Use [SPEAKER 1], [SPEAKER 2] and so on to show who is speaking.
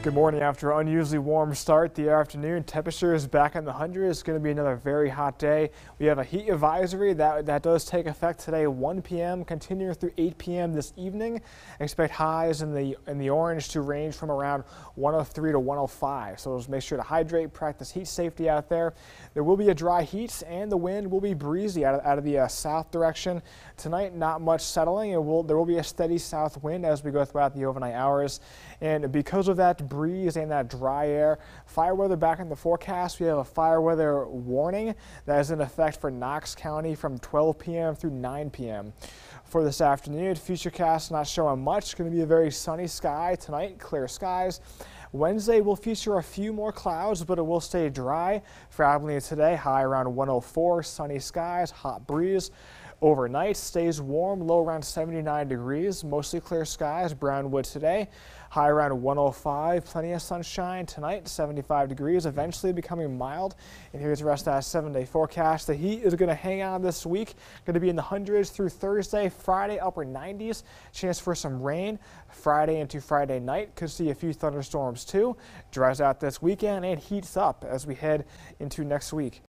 [SPEAKER 1] Good morning. After an unusually warm start the afternoon, temperature is back in the hundreds. It's going to be another very hot day. We have a heat advisory that, that does take effect today 1 p.m. continuing through 8 p.m. this evening. Expect highs in the in the orange to range from around 103 to 105. So just make sure to hydrate, practice heat safety out there. There will be a dry heat and the wind will be breezy out of, out of the uh, south direction. Tonight, not much settling. It will there will be a steady south wind as we go throughout the overnight hours. And because of that breeze and that dry air. Fire weather back in the forecast. We have a fire weather warning that is in effect for Knox County from 12 p.m. through 9 p.m. For this afternoon, Futurecast not showing much. Going to be a very sunny sky tonight, clear skies. Wednesday will feature a few more clouds, but it will stay dry. For Abilene today, high around 104, sunny skies, hot breeze. Overnight stays warm, low around 79 degrees, mostly clear skies. Brownwood today, high around 105, plenty of sunshine tonight, 75 degrees, eventually becoming mild. And here's the rest of that seven day forecast. The heat is going to hang on this week, going to be in the hundreds through Thursday, Friday, upper 90s. Chance for some rain Friday into Friday night. Could see a few thunderstorms too. Dries out this weekend and heats up as we head into next week.